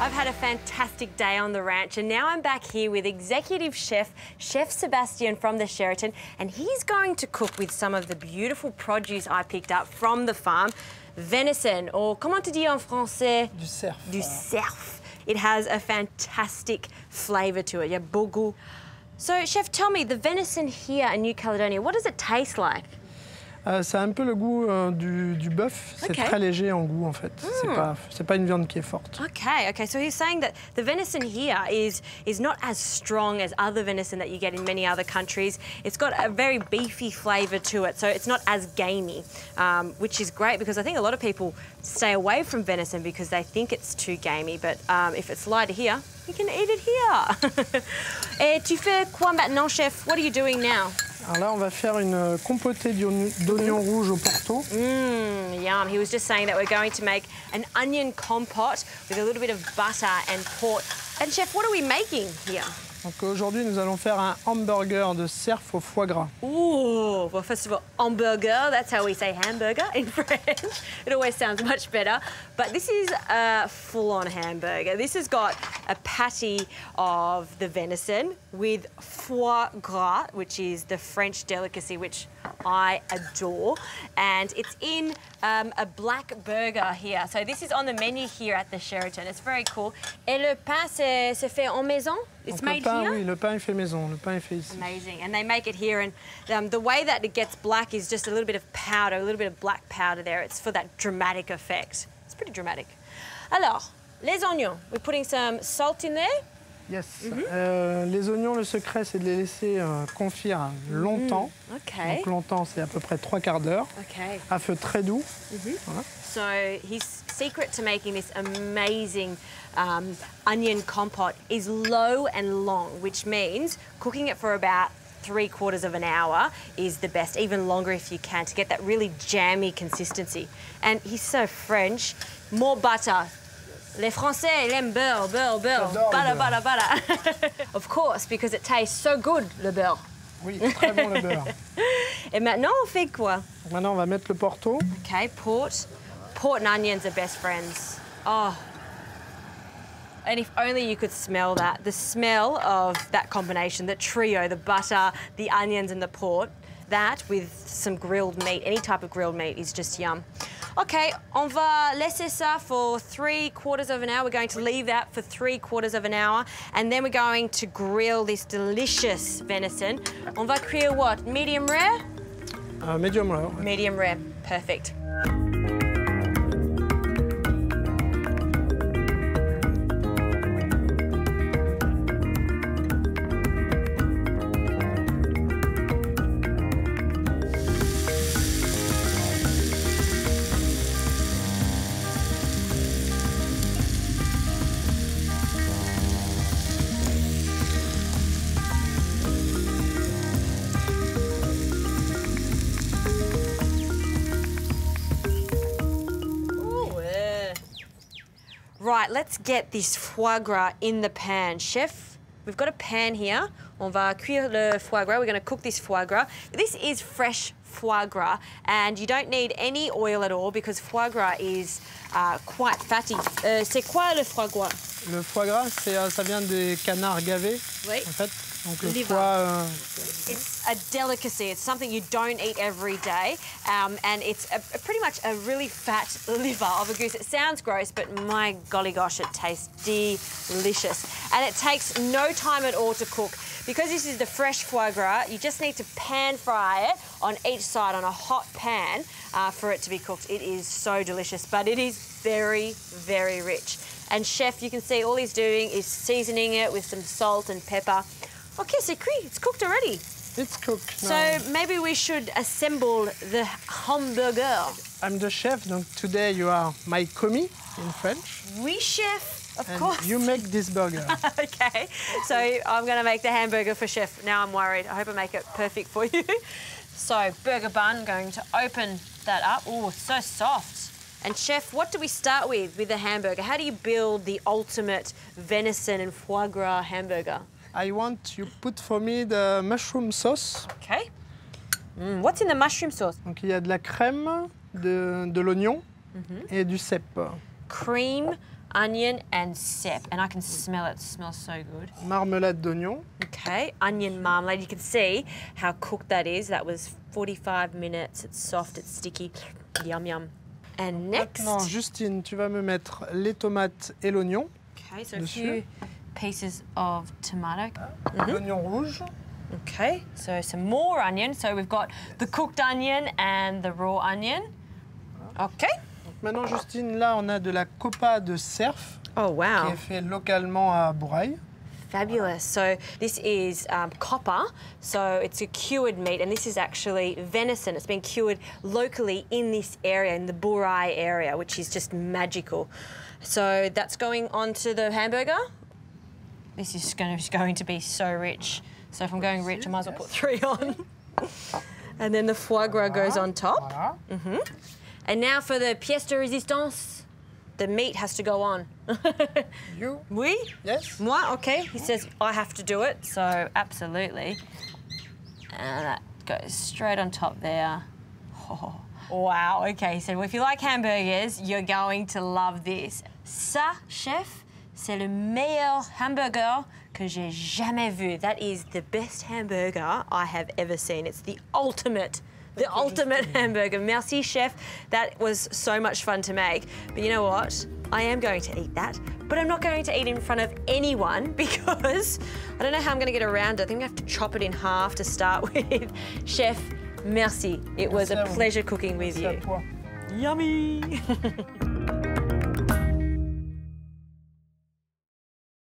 I've had a fantastic day on the ranch and now I'm back here with executive chef, Chef Sébastien from the Sheraton, and he's going to cook with some of the beautiful produce I picked up from the farm. Venison, or comment tu dis en français? Du cerf. Du cerf. It has a fantastic flavour to it. Yeah, bogu. So, chef, tell me, the venison here in New Caledonia, what does it taste like? Euh, ça a un peu le goût euh, du, du bœuf. C'est Ok. très léger en goût en fait. C'est Hmm. pas, c'est pas une viande qui est forte. Okay, okay. So he's saying that the venison here is is not as strong as other venison that you get in many other countries. It's got a very beefy flavour to it, so it's not as gamey, um, which is great because I think a lot of people stay away from venison because they think it's too gamey. But um, if it's lighter here, you can eat it here. Et tu fais quoi maintenant, chef? What are you doing now? Alors là, on va faire une euh, compotée d'oign- d'oignons mm-hmm. rouges au porto. Mmm, yum. He was just saying that we're going to make an onion compote with a little bit of butter and port. And chef, what are we making here? Donc aujourd'hui, nous allons faire un hamburger de cerf au foie gras. Ooh, well, first of all, hamburger, that's how we say hamburger in French. It always sounds much better. But this is a full on hamburger. This has got a patty of the venison with foie gras, which is the French delicacy, which I adore. And it's in um, a black burger here. So this is on the menu here at the Sheraton. It's very cool. Et le pain, c'est fait en maison? It's made pain, here? oui, le pain est fait maison. Le pain est fait ici. Amazing. And they make it here. And um, the way that it gets black is just a little bit of powder, a little bit of black powder there. It's for that dramatic effect. It's pretty dramatic. Alors, les oignons. We're putting some salt in there. Yes. Mhm. Euh, les oignons, le secret, c'est de les laisser euh, confire longtemps. Okay. Donc longtemps, c'est à peu près trois quarts d'heure, Okay. à feu très doux. So his secret to making this amazing um, onion compote is low and long, which means cooking it for about three quarters of an hour is the best, even longer if you can, to get that really jammy consistency. And he's so French. More butter. Les Français, aiment beurre, beurre, beurre. J'adore le Butter, beurre. butter, butter. of course, because it tastes so good, le beurre. Oui, très bon le beurre. Et maintenant, on fait quoi? Maintenant, on va mettre le porto. Okay, port. Port and onions are best friends. Oh. And if only you could smell that. The smell of that combination, the trio, the butter, the onions, and the port, that with some grilled meat, any type of grilled meat is just yum. Okay, on va laisser ça for three quarters of an hour. We're going to leave that for three quarters of an hour. And then we're going to grill this delicious venison. On va cuire what? Medium rare? Euh, medium rare. Medium rare, perfect. Right, let's get this foie gras in the pan. Chef, we've got a pan here. On va uh, cuire le foie gras. We're going to cook this foie gras. This is fresh foie gras, and you don't need any oil at all because foie gras is uh, quite fatty. Euh, C'est quoi le foie gras? Le foie gras, c'est, euh, ça vient des canards gavés, Oui. en fait. Donc le foie, euh, It's a delicacy. It's something you don't eat every day, um, and it's a, a pretty much a really fat liver of a goose. It sounds gross, but my golly gosh, it tastes delicious, and it takes no time at all to cook. Because this is the fresh foie gras, you just need to pan fry it on each side on a hot pan uh, for it to be cooked. It is so delicious, but it is very, very rich. And chef, you can see all he's doing is seasoning it with some salt and pepper. Okay, c'est cuit. It's cooked already. it's cooked. So maybe we should assemble the hamburger. I'm the chef, donc today you are my commis in French. Oui, chef, of And course. you make this burger. okay, so I'm going to make the hamburger for chef. Now I'm worried. I hope I make it perfect for you. So burger bun, going to open that up. Oh, so soft. And chef, what do we start with with the hamburger? How do you build the ultimate venison and foie gras hamburger? I want you put for me the mushroom sauce. Okay. Mm, what's in the mushroom sauce? Donc il y a de la crème, de, de l'oignon Mhm. et du cèpe. cream, onion, and cep. And I can smell it. It smells so good. Marmelade d'oignon. Okay, onion marmalade. You can see how cooked that is. That was 45 minutes. It's soft, it's sticky. Yum, yum. And next. Maintenant, Justine, tu vas me mettre les tomates et l'oignon. Okay, so a Dessus. few pieces of tomato. L'oignon mm-hmm. rouge. Okay, so some more onion. So we've got the cooked onion and the raw onion. Okay. Maintenant, Justine, là, on a de la copa de cerf Oh, qui wow. est fait localement à Bourail. Fabulous. So this is um, coppa. So it's a cured meat, and this is actually venison. It's been cured locally in this area, in the Bourail area, which is just magical. So that's going onto the hamburger. This is going to, going to be so rich. So if I'm going rich, I might as well put three on. and then the foie gras goes on top. Voilà. Mm-hmm. And now for the pièce de résistance. The meat has to go on. You? oui? Yes? Moi, okay. He says I have to do it, so absolutely. And that goes straight on top there. Oh, wow, okay. He said, well, if you like hamburgers, you're going to love this. Ça, chef, c'est le meilleur hamburger que j'ai jamais vu. That is the best hamburger I have ever seen. It's the ultimate. The ultimate hamburger. Merci, chef. That was so much fun to make. But you know what? I am going to eat that, but I'm not going to eat in front of anyone because I don't know how I'm going to get around it. I think I have to chop it in half to start with. Chef, merci. It was a pleasure cooking with you. Yummy!